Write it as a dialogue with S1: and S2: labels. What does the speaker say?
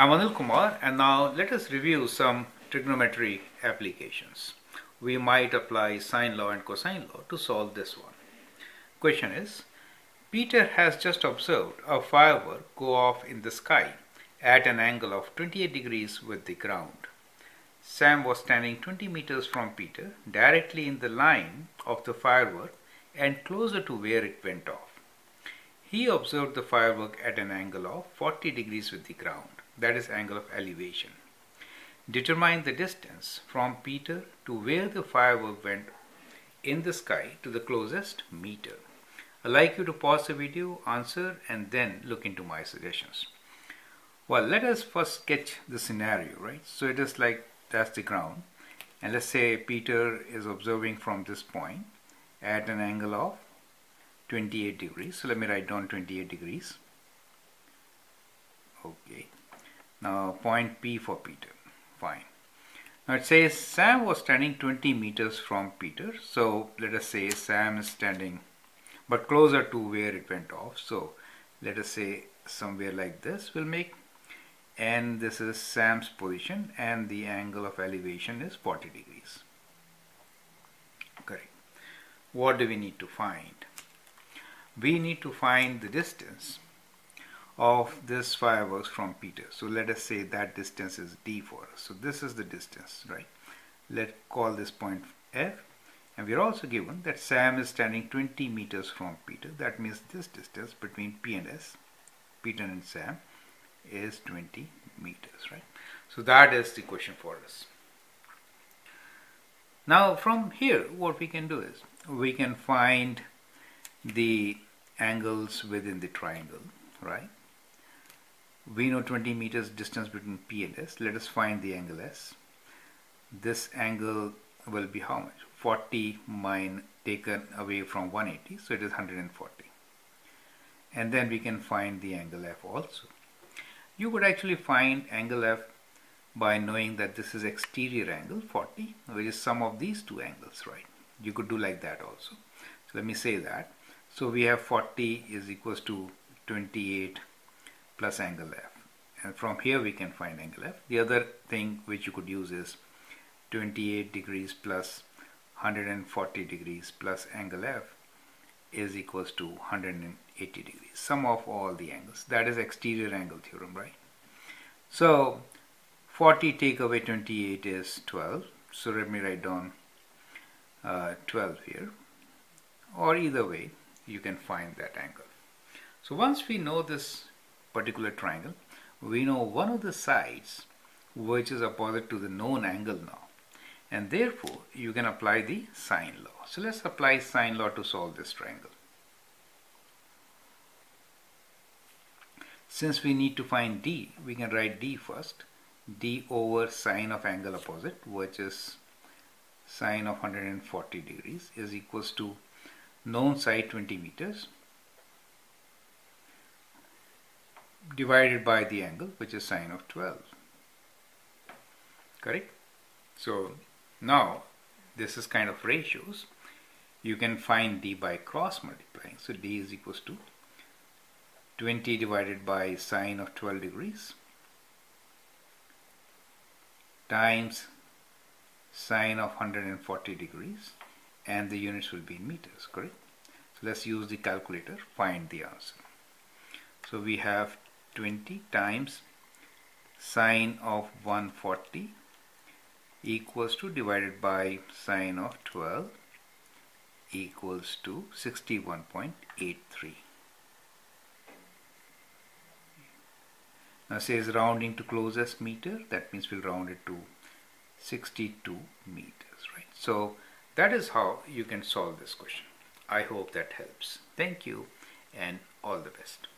S1: I'm Anil Kumar and now let us review some trigonometry applications. We might apply sine law and cosine law to solve this one. Question is, Peter has just observed a firework go off in the sky at an angle of 28 degrees with the ground. Sam was standing 20 meters from Peter, directly in the line of the firework and closer to where it went off. He observed the firework at an angle of 40 degrees with the ground that is angle of elevation. Determine the distance from Peter to where the firework went in the sky to the closest meter. I'd like you to pause the video, answer and then look into my suggestions. Well, let us first sketch the scenario, right? So it is like that's the ground and let's say Peter is observing from this point at an angle of 28 degrees. So let me write down 28 degrees. Okay. Now point P for Peter. Fine. Now it says Sam was standing 20 meters from Peter. So let us say Sam is standing but closer to where it went off. So let us say somewhere like this will make and this is Sam's position and the angle of elevation is 40 degrees. Correct. What do we need to find? We need to find the distance of this fireworks from Peter. So let us say that distance is d for us. So this is the distance, right? Let's call this point f. And we are also given that Sam is standing 20 meters from Peter. That means this distance between P and S, Peter and Sam, is 20 meters, right? So that is the question for us. Now from here, what we can do is, we can find the angles within the triangle, right? We know 20 meters distance between P and S. Let us find the angle S. This angle will be how much? 40 mine taken away from 180, so it is 140. And then we can find the angle F also. You could actually find angle F by knowing that this is exterior angle 40, which is sum of these two angles, right? You could do like that also. So let me say that. So we have 40 is equals to 28 plus angle f. And from here we can find angle f. The other thing which you could use is 28 degrees plus 140 degrees plus angle f is equals to 180 degrees. Sum of all the angles. That is exterior angle theorem right? So 40 take away 28 is 12 so let me write down uh, 12 here. Or either way you can find that angle. So once we know this particular triangle, we know one of the sides which is opposite to the known angle now. And therefore, you can apply the sine law. So let's apply sine law to solve this triangle. Since we need to find d, we can write d first. d over sine of angle opposite, which is sine of 140 degrees, is equals to known side 20 meters divided by the angle which is sine of 12 correct? So now this is kind of ratios. You can find d by cross multiplying. So d is equals to 20 divided by sine of 12 degrees times sine of 140 degrees and the units will be in meters correct? So let's use the calculator find the answer. So we have 20 times sine of 140 equals to divided by sine of 12 equals to 61.83 now says rounding to closest meter. That means we'll round it to 62 meters right? So that is how you can solve this question. I hope that helps. Thank you and all the best